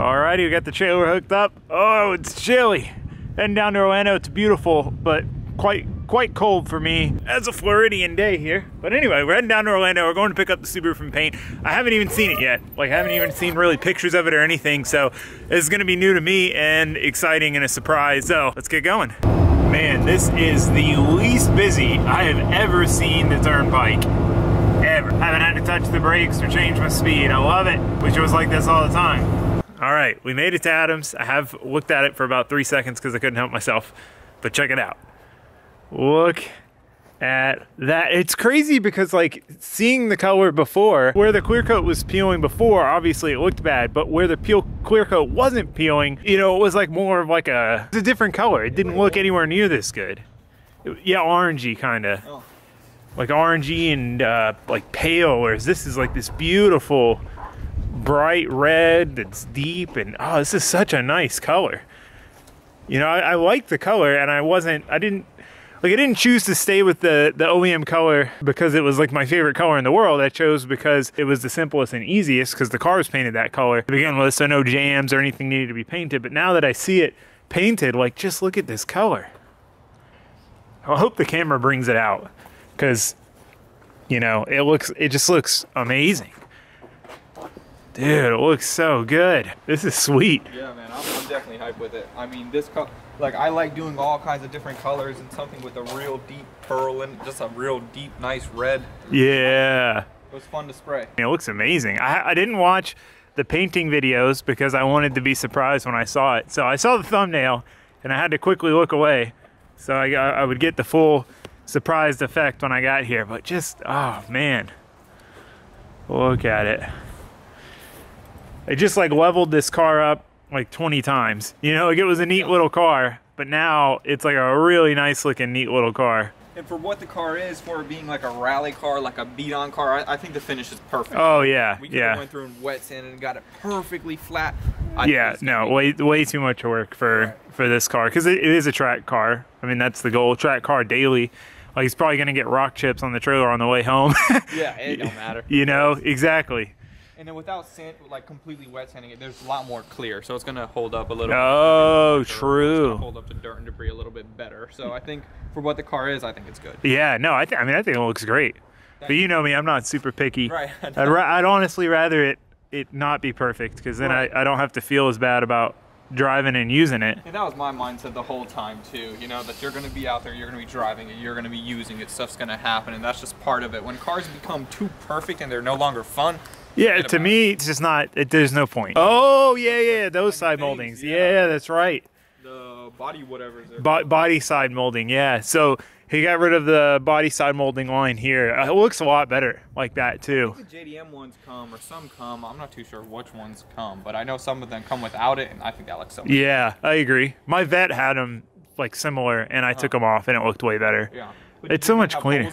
Alrighty, we got the trailer hooked up. Oh, it's chilly. Heading down to Orlando, it's beautiful, but quite quite cold for me as a Floridian day here. But anyway, we're heading down to Orlando. We're going to pick up the Subaru from paint. I haven't even seen it yet. Like, I haven't even seen really pictures of it or anything. So it's gonna be new to me and exciting and a surprise. So let's get going. Man, this is the least busy I have ever seen the turnpike. Ever. Haven't had to touch the brakes or change my speed. I love it. It was like this all the time. All right, we made it to Adams. I have looked at it for about three seconds because I couldn't help myself. But check it out. Look at that. It's crazy because like seeing the color before, where the clear coat was peeling before, obviously it looked bad, but where the peel clear coat wasn't peeling, you know, it was like more of like a, a different color. It didn't look anywhere near this good. It, yeah, orangey kind of. Oh. Like orangey and uh, like pale, whereas this is like this beautiful bright red that's deep and oh, this is such a nice color. You know, I, I like the color and I wasn't, I didn't, like I didn't choose to stay with the, the OEM color because it was like my favorite color in the world. I chose because it was the simplest and easiest because the car was painted that color to begin with, so no jams or anything needed to be painted. But now that I see it painted, like just look at this color. I hope the camera brings it out because, you know, it looks, it just looks amazing. Dude, it looks so good. This is sweet. Yeah, man, I'm, I'm definitely hyped with it. I mean, this co- like I like doing all kinds of different colors and something with a real deep pearl and just a real deep, nice red. Yeah. It was fun to spray. It looks amazing. I, I didn't watch the painting videos because I wanted to be surprised when I saw it. So I saw the thumbnail and I had to quickly look away so I, I would get the full surprised effect when I got here. But just, oh man, look at it. I just like leveled this car up like 20 times. You know, like it was a neat little car, but now it's like a really nice looking, neat little car. And for what the car is, for it being like a rally car, like a beat-on car, I, I think the finish is perfect. Oh yeah, we could yeah. have went through and wet sand and got it perfectly flat. I yeah, no, way way too much work for Right. for this car because it, it is a track car. I mean, that's the goal. Track car daily. Like he's probably gonna get rock chips on the trailer on the way home. Yeah, it don't matter. you know exactly. And then without sand, like completely wet sanding it, there's a lot more clear, so it's gonna hold up a little. Oh, true. hold up to dirt and debris a little bit better. So I think for what the car is, I think it's good. Yeah, no, I, I mean, I think it looks great. But you know me, I'm not super picky. Right. I'd, ra- I'd honestly rather it it not be perfect because then Right. I, I don't have to feel as bad about driving and using it. And that was my mindset the whole time too. You know that you're gonna be out there, you're gonna be driving it, you're gonna be using it, stuff's gonna happen, and that's just part of it. When cars become too perfect and they're no longer fun, Yeah, to me, it's just not. It, there's no point. Oh yeah, yeah, those side veins, moldings. yeah. Yeah, that's right. the body whatever. Bo- body side molding, yeah. So he got rid of the body side molding line here. Uh, It looks a lot better like that too. the JDM ones come or some come. I'm not too sure which ones come, but I know some of them come without it, and I think that looks so. much Yeah, I agree. My vet had them like similar, and I took them off, and it looked way better. Yeah. It's so much cleaner.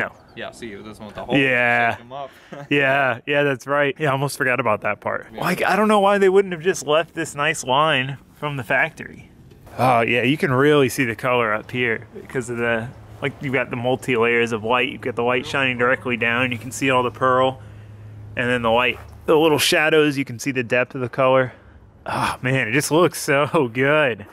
Holes in the side? No. Yeah. See, this one with the holes. Yeah. shake 'em up. Yeah, yeah, that's right. Yeah, I almost forgot about that part. Yeah. Like, I don't know why they wouldn't have just left this nice line from the factory. Oh yeah, you can really see the color up here because of the like you've got the multi layers of light. You've got the light shining directly down. You can see all the pearl, and then the light, the little shadows. You can see the depth of the color. Oh man, it just looks so good.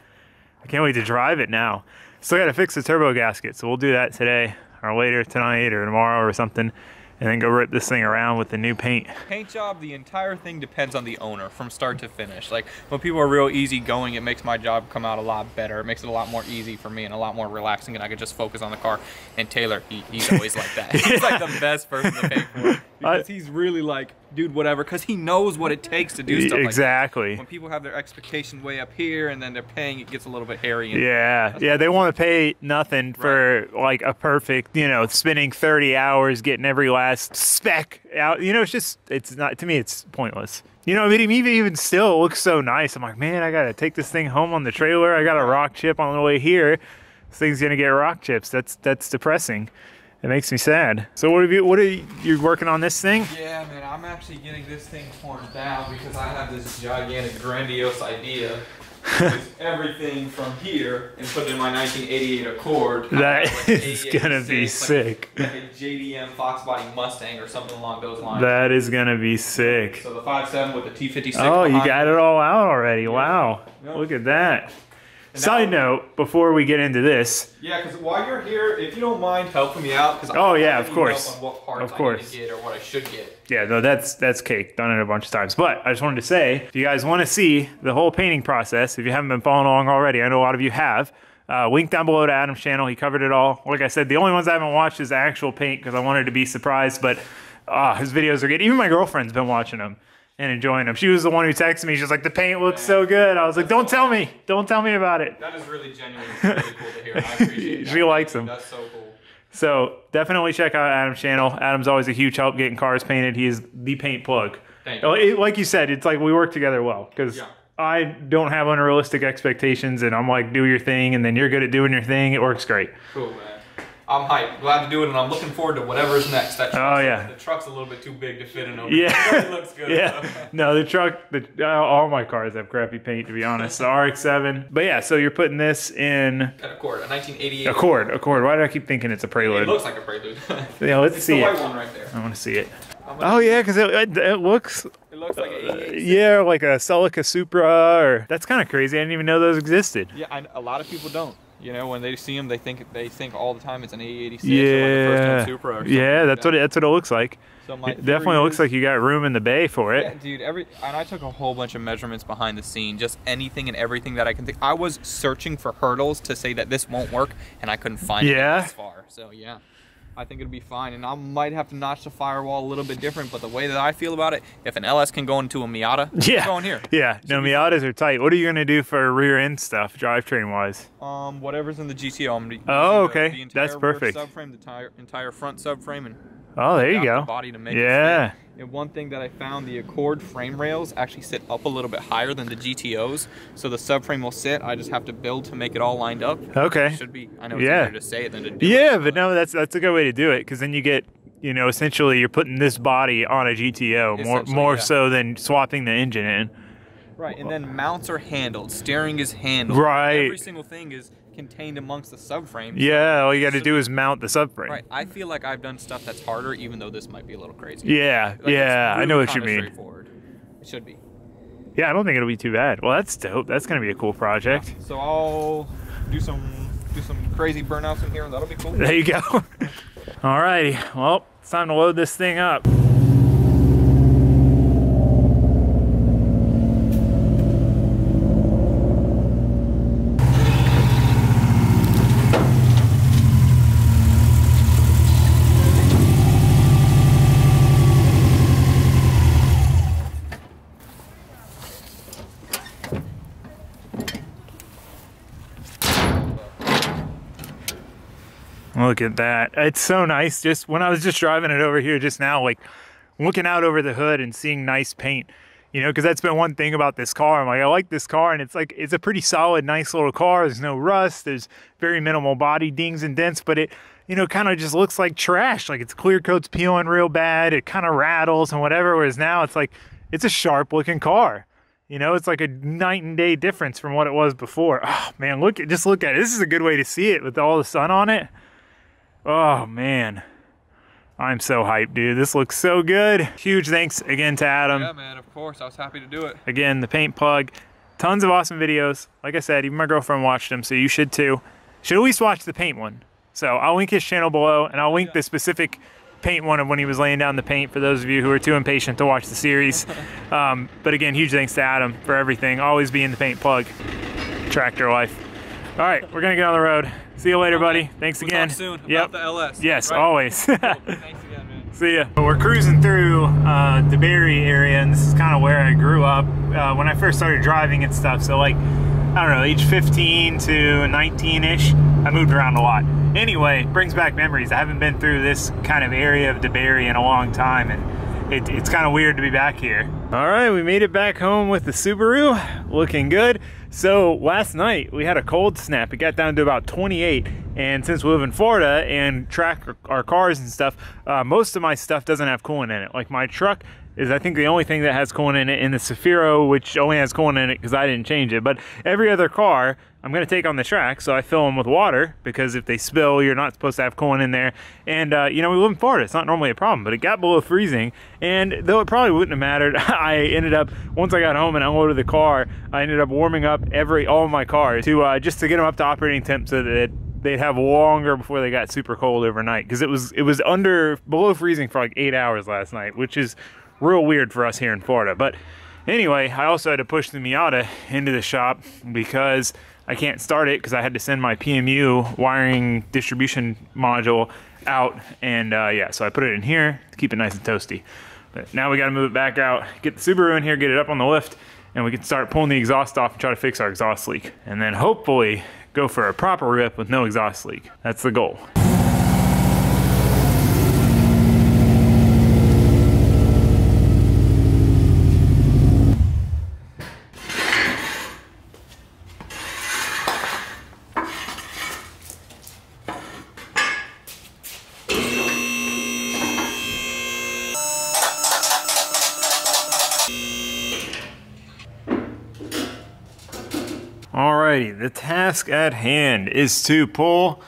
I can't wait to drive it now. Still got to fix the turbo gasket, so we'll do that today or later tonight or tomorrow or something, and then go rip this thing around with the new paint. paint job, the entire thing depends on the owner from start to finish. Like when people are real easygoing, it makes my job come out a lot better. It makes it a lot more easy for me and a lot more relaxing, and I can just focus on the car. And Taylor, he, he's always like that. He's like the best person to paint for because he's really like, dude, whatever, because he knows what it takes to do stuff like that. exactly. When people have their expectations way up here and then they're paying, it gets a little bit hairy. And Yeah, yeah, they want to pay nothing for like a perfect, you know, spending 30 hours getting every last speck out. You know, it's just, it's not, to me, it's pointless. You know, I mean, even, even still, it looks so nice. I'm like, man, I got to take this thing home on the trailer. I got a rock chip on the way here. This thing's going to get rock chips. That's, that's depressing. It makes me sad. So what have you, what are you, you working on this thing? Yeah, man, I'm actually getting this thing torn down because I have this gigantic, grandiose idea It's everything from here and put it in my 1988 Accord. That Like is gonna be like- sick. Like, a JDM Fox Body Mustang or something along those lines. That is gonna be sick. so the 5.7 with the T56. Oh, you got it all out already. Wow. Yeah. Look at that. Side now- note, before we get into this, Yeah, because while you're here, if you don't mind helping me out, because Oh, yeah, of course. On what parts Of I course. need to get or what I should get. yeah, no, that's that's cake. Done it a bunch of times. But I just wanted to say, if you guys want to see the whole painting process, if you haven't been following along already, I know a lot of you have. Uh, link down below to Adam's channel. He covered it all. Like I said, the only ones I haven't watched is the actual paint because I wanted to be surprised. But uh, his videos are good. Even my girlfriend's been watching them and enjoying them. She was the one who texted me. She's like, "The paint looks so good." I was like, "Don't tell me. Don't tell me about it." That is really genuine. It's really cool to hear. I appreciate that. She likes 'em. That's so cool. So definitely check out Adam's channel. Adam's always a huge help getting cars painted. He is the paint plug. Thank you. Like- Like you said, it's like we work together well because Yeah. I don't have unrealistic expectations, and I'm like, do your thing, and then you're good at doing your thing. It works great. Cool, man. I'm hyped. Glad to do it, and I'm looking forward to whatever's next. That truck's, Oh, yeah. The truck's a little bit too big to fit in over. Yeah. It looks good. yeah. No, the truck, the uh, all my cars have crappy paint to be honest. The RX-7, but yeah. So you're putting this in Got a Accord, a 1988. Accord. Accord. Why do I keep thinking it's a Prelude? It looks like a Prelude. yeah, let's it's see the it. white one right there. I want to see it. Oh yeah, because it, it, it looks It looks like an 88. yeah like a Celica Supra or that's kind of crazy. I didn't even know those existed. Yeah, I, a lot of people don't. You know, when they see them, they think they think all the time it's an AE86 or like Yeah, gen Supra. Or yeah, like that's that. what it, that's what it looks like. So It definitely looks like you got room in the bay for Yeah, it. dude. Every and I took a whole bunch of measurements behind the scene, just anything and everything that I can think. I was searching for hurdles to say that this won't work, and I couldn't find Yeah? it this far. So yeah, I think it'll be fine. And I might have to notch the firewall a little bit different, but the way that I feel about it, if an LS can go into a Miata, Yeah, go in here. Yeah, no, Miatas are tight. What are you gonna do for rear end stuff, drivetrain wise? Um, whatever's in the GTO. I'm gonna Oh, using the- okay. the That's perfect. Subframe, the entire entire front subframe, and Oh, there you go. body to make it Yeah. And one thing that I found, the Accord frame rails actually sit up a little bit higher than the GTOs, so the subframe will sit. I just have to build to make it all lined up. Okay. Should be. I know it's Yeah. easier to say it than to do. Yeah, it, but no, that's that's a good way to do it because then you get, you know, essentially you're putting this body on a GTO more more yeah. so than swapping the engine in. Right, and then mounts are handled, steering is handled. Right. Every single thing is contained amongst the subframe. Yeah, all you got to So- do is mount the subframe. Right. I feel like I've done stuff that's harder, even though this might be a little crazy. Yeah, Like, yeah, I know what you mean. straightforward. It should be. Yeah, I don't think it'll be too bad. Well, that's dope. That's gonna be a cool project. So I'll do some do some crazy burnouts in here, and that'll be cool. There you go. Alrighty, well, it's time to load this thing up. Look at that. It's so nice. Just when I was just driving it over here just now, like looking out over the hood and seeing nice paint, you know, because that's been one thing about this car. I'm like, I like this car, and it's like it's a pretty solid, nice little car. There's no rust. There's very minimal body dings and dents, but it, you know, kind of just looks like trash. Like its clear coat's peeling real bad. It kind of rattles and whatever. Whereas now it's like it's a sharp looking car. You know, it's like a night and day difference from what it was before. Oh man, look at just look at it. This is a good way to see it with all the sun on it. Oh man. I'm so hyped, dude. This looks so good. Huge thanks again to Adam. Yeah, man. Of course, I was happy to do it. Again, the paint plug. Tons of awesome videos. Like I said, even my girlfriend watched them, so you should too. Should at least watch the paint one. So I'll link his channel below, and I'll link the specific paint one of when he was laying down the paint for those of you who are too impatient to watch the series. Um, but again, huge thanks to Adam for everything. Always being the paint plug. Tractor life. All right, we're gonna get on the road. See you later, buddy. Thanks We'll again. Talk soon Yep. the LS. Yes, right? always. Cool. Thanks again, man. See ya. We're cruising through uh, the Barry area, and this is kind of where I grew up uh, when I first started driving and stuff. So, like, I don't know, age 15 to 19 ish, I moved around a lot. Anyway, brings back memories. I haven't been through this kind of area of DeBary in a long time, and it, it's kind of weird to be back here. All right, we made it back home with the Subaru, looking good. So last night we had a cold snap. It got down to about 28, and since we live in Florida and track our- cars and stuff, uh, most of my stuff doesn't have coolant in it. Like my truck is I think the only thing that has coolant in it in the Zafira, which only has coolant in it because I didn't change it. But every other car I'm going to take on the track, so I fill them with water because if they spill, you're not supposed to have coolant in there. And, uh, you know, we live in Florida. It's not normally a problem, but it got below freezing. And though it probably wouldn't have mattered, I ended up, once I got home and unloaded the car, I ended up warming up every, all of my cars to, uh, just to get them up to operating temp so that they'd have longer before they got super cold overnight. Because it was, it was under, below freezing for like eight hours last night, which is real weird for us here in Florida. But anyway, I also had to push the Miata into the shop because I can't start it because I had to send my PMU wiring distribution module out. And uh, yeah, so I put it in here to keep it nice and toasty. But now we got to move it back out, get the Subaru in here, get it up on the lift, and we can start pulling the exhaust off and try to fix our exhaust leak. And then hopefully go for a proper rip with no exhaust leak. That's the goal. Alrighty, the task at hand is to pull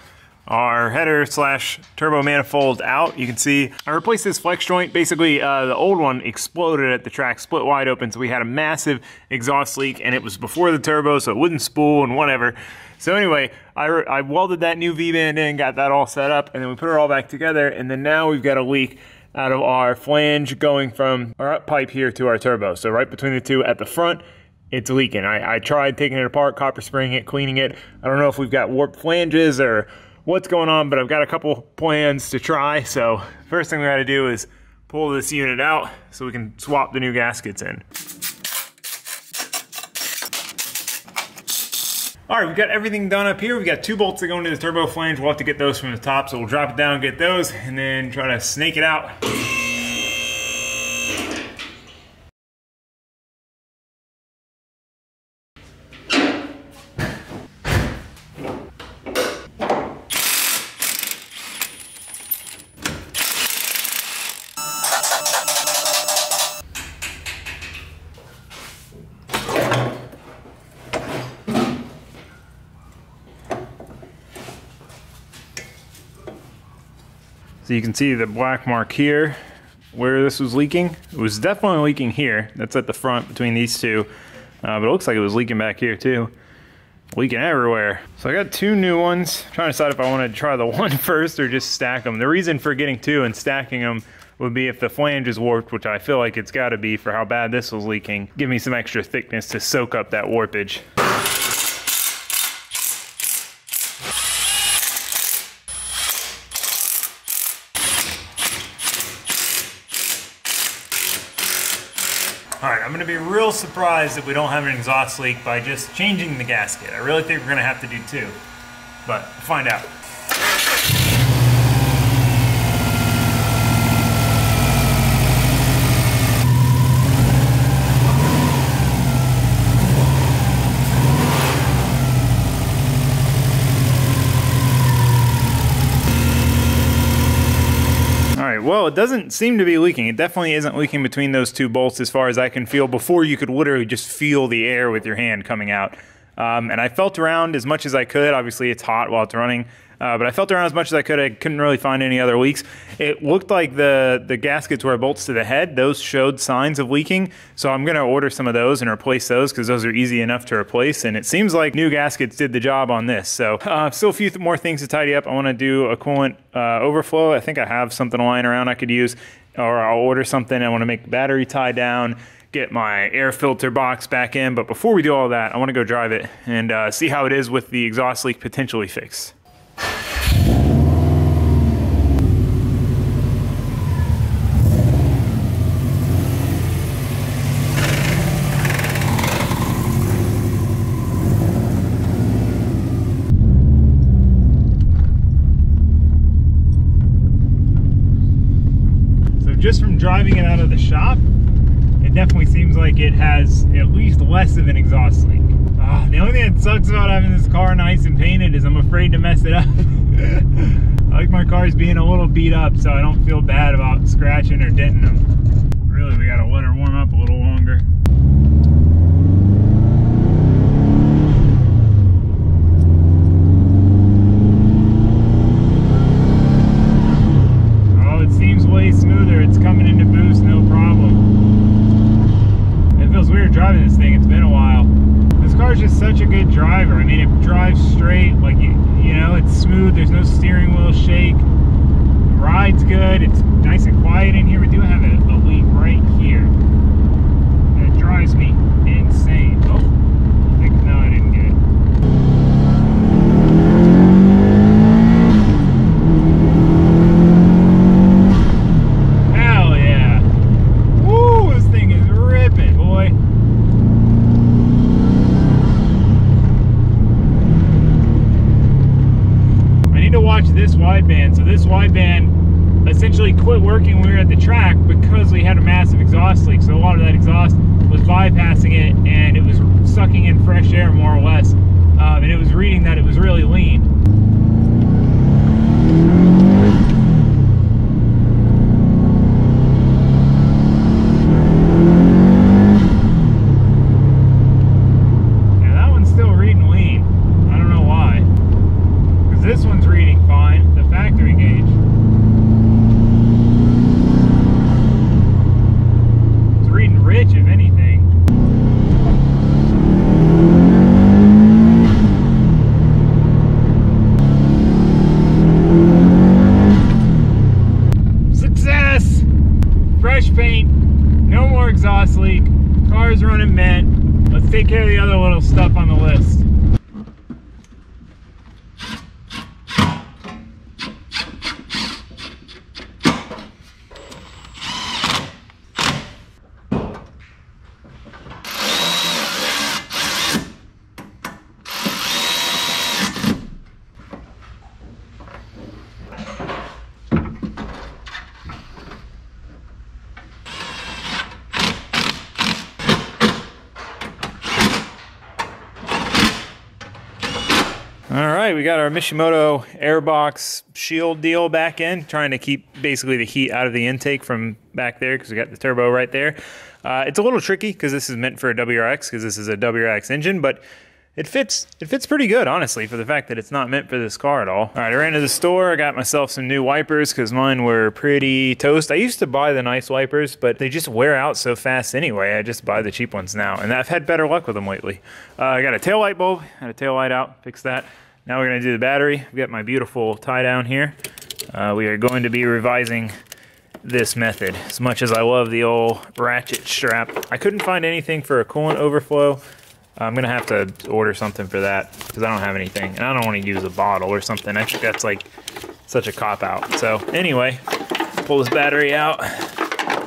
our header slash turbo manifold out. You can see I replaced this flex joint. Basically, uh, the old one exploded at the track, split wide open, so we had a massive exhaust leak, and it was before the turbo, so it wouldn't spool and whatever. So anyway, I, I welded that new V-band in, got that all set up, and then we put it all back together, and then now we've got a leak out of our flange going from our pipe here to our turbo. So right between the two at the front, it's leaking. I, I tried taking it apart, copper spraying it, cleaning it. I don't know if we've got warped flanges or what's going on, but I've got a couple plans to try. So first thing we gotta do is pull this unit out so we can swap the new gaskets in. All right, we've got everything done up here. We've got two bolts that go into the turbo flange. We'll have to get those from the top, so we'll drop it down, get those, and then try to snake it out. You can see the black mark here where this was leaking. It was definitely leaking here. That's at the front between these two. Uh, but it looks like it was leaking back here too. Leaking everywhere. So I got two new ones. I'm trying to decide if I want to try the one first or just stack them. The reason for getting two and stacking them would be if the flange is warped, which I feel like it's got to be for how bad this was leaking, give me some extra thickness to soak up that warpage. I'm gonna be real surprised if we don't have an exhaust leak by just changing the gasket. I really think we're gonna have to do two, but find out. Well, it doesn't seem to be leaking. It definitely isn't leaking between those two bolts as far as I can feel before you could literally just feel the air with your hand coming out. Um, and I felt around as much as I could. Obviously, it's hot while it's running. Uh, but I felt around as much as I could. I couldn't really find any other leaks. It looked like the the gaskets where it bolts to the head, those showed signs of leaking. So I'm going to order some of those and replace those because those are easy enough to replace. And it seems like new gaskets did the job on this. So uh, still a few th more things to tidy up. I want to do a coolant uh, overflow. I think I have something lying around I could use, or I'll order something. I want to make battery tie down get my air filter box back in. But before we do all that, I want to go drive it and uh, see how it is with the exhaust leak potentially fixed. just from driving it out of the shop, it definitely seems like it has at least less of an exhaust leak. Uh, the only thing that sucks about having this car nice and painted is I'm afraid to mess it up. I like my cars being a little beat up so I don't feel bad about scratching or denting them. Really, we gotta let her warm up a little longer. Oh, it seems way smoother. It's coming into boost, no problem. It feels weird driving this thing. It's been a while. This car's just such a good driver. I mean, it drives straight, like you, you know, it's smooth. There's no steering wheel shake. The ride's good. It's nice and quiet in here. We do have a, a leak right here. That drives me insane. Oh, I think no, I didn't get it. Hell yeah! Woo! This thing is ripping, boy. I need to watch this wideband. So this wideband essentially quit working when we were at the track because we had a massive exhaust leak. So a lot of that exhaust was bypassing it and it was sucking in fresh air more or less. Um, and it was reading that it was really lean. Yeah, that one's still reading lean. I don't know why. Because this one's reading fine, the factory gauge. It's reading rich, if anything. Success! Fresh paint, no more exhaust leak, running mint. Let's take care of the other little stuff on the list. All right, we got our Mishimoto airbox shield deal back in, trying to keep basically the heat out of the intake from back there because we got the turbo right there. Uh, it's a little tricky because this is meant for a WRX because this is a WRX engine, but it fits it fits pretty good honestly for the fact that it's not meant for this car at all. All right, I ran to the store. I got myself some new wipers because mine were pretty toast. I used to buy the nice wipers, but they just wear out so fast anyway. I just buy the cheap ones now, and I've had better luck with them lately. Uh, I got a tail light bulb, had a tail light out, fixed that. Now we're gonna do the battery. I've got my beautiful tie down here. Uh, we are going to be revising this method. As much as I love the old ratchet strap, I couldn't find anything for a coolant overflow. I'm gonna have to order something for that because I don't have anything, and I don't want to use a bottle or something. I think that's like such a cop out. So anyway, pull this battery out,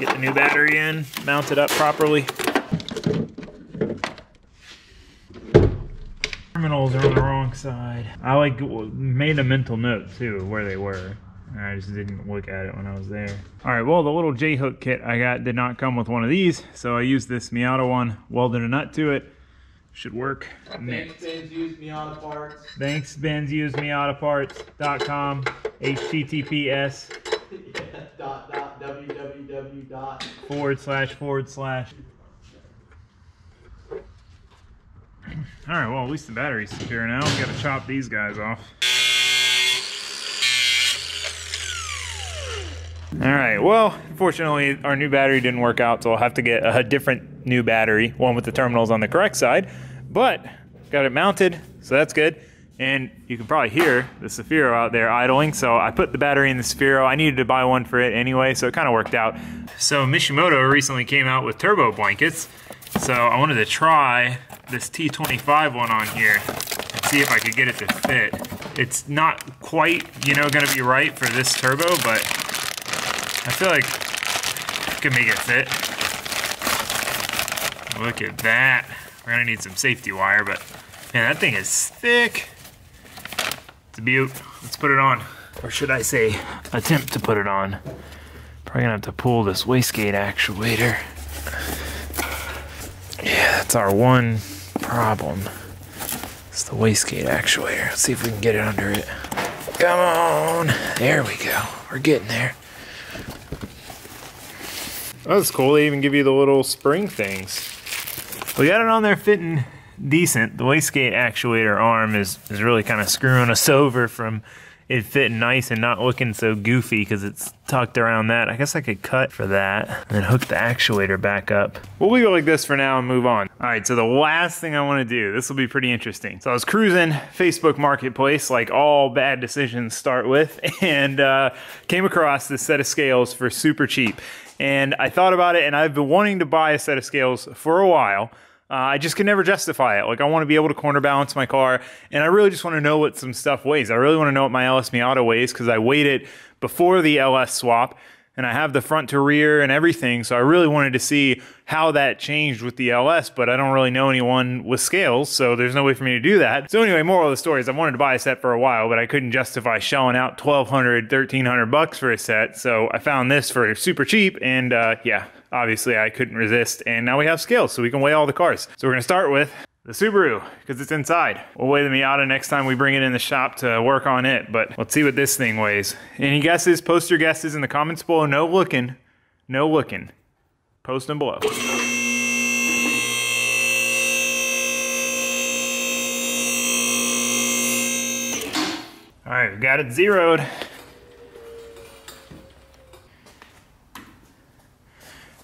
get the new battery in, mount it up properly. Terminals are on the wrong side. I like made a mental note too where they were. I just didn't look at it when I was there. All right, well, the little J-hook kit I got did not come with one of these, so I used this Miata one, welded a nut to it. Should work. Thanks, Ben's used Miata parts. Thanks, Ben's used MiataParts.com, HTTPS dot dot www dot. forward slash forward slash. All right, well, at least the battery's secure now. We gotta chop these guys off. All right, well, unfortunately, our new battery didn't work out, so I'll have to get a different new battery, one with the terminals on the correct side. But got it mounted, so that's good. And you can probably hear the Zafira out there idling, so I put the battery in the Zafira. I needed to buy one for it anyway, so it kind of worked out. So Mishimoto recently came out with turbo blankets, so I wanted to try this T25 one on here and see if I could get it to fit. It's not quite, you know, gonna be right for this turbo, but I feel like I could make it fit. Look at that. We're gonna need some safety wire, but man, that thing is thick. It's a beaut. Let's put it on. Or should I say, attempt to put it on. Probably gonna have to pull this wastegate actuator. Yeah, that's our one problem. It's the wastegate actuator. Let's see if we can get it under it. Come on. There we go. We're getting there. That's cool. They even give you the little spring things. We got it on there fitting decent. The wastegate actuator arm is, is really kind of screwing us over from it fitting nice and not looking so goofy because it's tucked around that. I guess I could cut for that and then hook the actuator back up. We'll leave it like this for now and move on. All right, so the last thing I want to do, this will be pretty interesting. So I was cruising Facebook Marketplace, like all bad decisions start with, and uh, came across this set of scales for super cheap. And I thought about it, and I've been wanting to buy a set of scales for a while. Uh, I just can never justify it. Like I want to be able to corner balance my car, and I really just want to know what some stuff weighs. I really want to know what my LS Miata weighs because I weighed it before the LS swap, and I have the front to rear and everything. So I really wanted to see how that changed with the LS, but I don't really know anyone with scales, so there's no way for me to do that. So anyway, moral of the story is I wanted to buy a set for a while, but I couldn't justify shelling out 1200 1300 bucks for a set. So I found this for super cheap, and uh, yeah, obviously I couldn't resist. And now we have scales, so we can weigh all the cars. So we're gonna start with the Subaru, because it's inside. We'll weigh the Miata next time we bring it in the shop to work on it, but let's see what this thing weighs. Any guesses? Post your guesses in the comments below. No looking, no looking. Post them below. All right, we got it zeroed.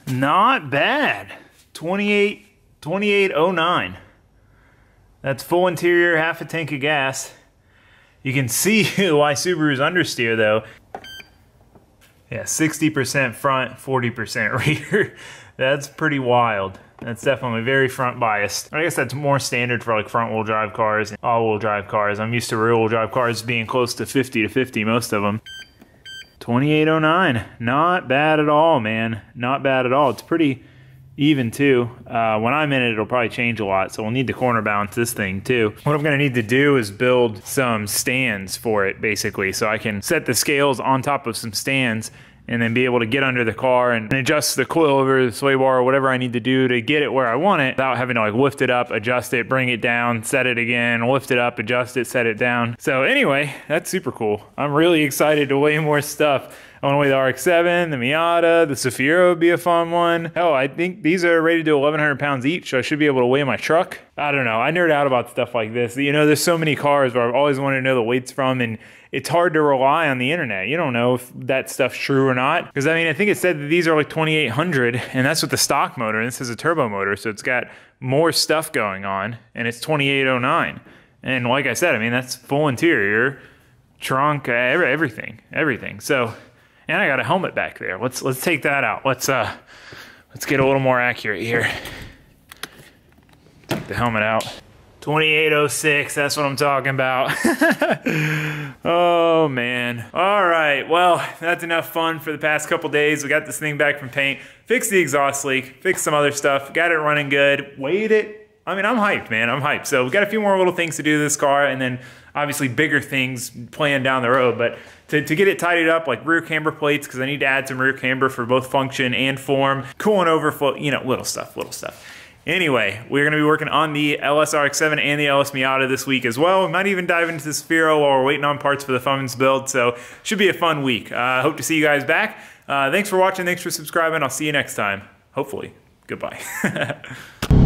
Not bad. 28, 2809. That's full interior, half a tank of gas. You can see why Subaru's understeer though. Yeah, 60% front, 40% rear. That's pretty wild. That's definitely very front biased. I guess that's more standard for like front wheel drive cars and all wheel drive cars. I'm used to rear wheel drive cars being close to 50 to 50, most of them. 2809, not bad at all, man. Not bad at all. It's pretty even too. Uh, when I'm in it, it'll probably change a lot, so we'll need to corner balance this thing too. What I'm gonna need to do is build some stands for it, basically, so I can set the scales on top of some stands and then be able to get under the car and adjust the coilover, the sway bar, or whatever I need to do to get it where I want it without having to like lift it up, adjust it, bring it down, set it again, lift it up, adjust it, set it down. So anyway, that's super cool. I'm really excited to weigh more stuff. I want to weigh the RX-7, the Miata, the Zafira would be a fun one. Oh, I think these are rated to 1,100 pounds each, so I should be able to weigh my truck. I don't know. I nerd out about stuff like this. You know, there's so many cars where I've always wanted to know the weights from, and it's hard to rely on the internet. You don't know if that stuff's true or not. Because, I mean, I think it said that these are like 2,800, and that's with the stock motor, and this is a turbo motor, so it's got more stuff going on, and it's 2,809. And like I said, I mean, that's full interior, trunk, everything, everything. So, and I got a helmet back there. Let's let's take that out. Let's uh let's get a little more accurate here. Take the helmet out. 2806, that's what I'm talking about. oh man. All right, well, that's enough fun for the past couple days. We got this thing back from paint, fixed the exhaust leak, fixed some other stuff, got it running good, weighed it. I mean, I'm hyped, man, I'm hyped. So we've got a few more little things to do to this car and then obviously bigger things planned down the road, but to, to get it tidied up, like rear camber plates, because I need to add some rear camber for both function and form, coolant overflow, you know, little stuff, little stuff. Anyway, we're going to be working on the LSRX-7 and the LS Miata this week as well. We might even dive into the Zafira while we're waiting on parts for the Fummins build, so should be a fun week. I uh, hope to see you guys back. Uh, thanks for watching, thanks for subscribing. I'll see you next time. Hopefully. Goodbye.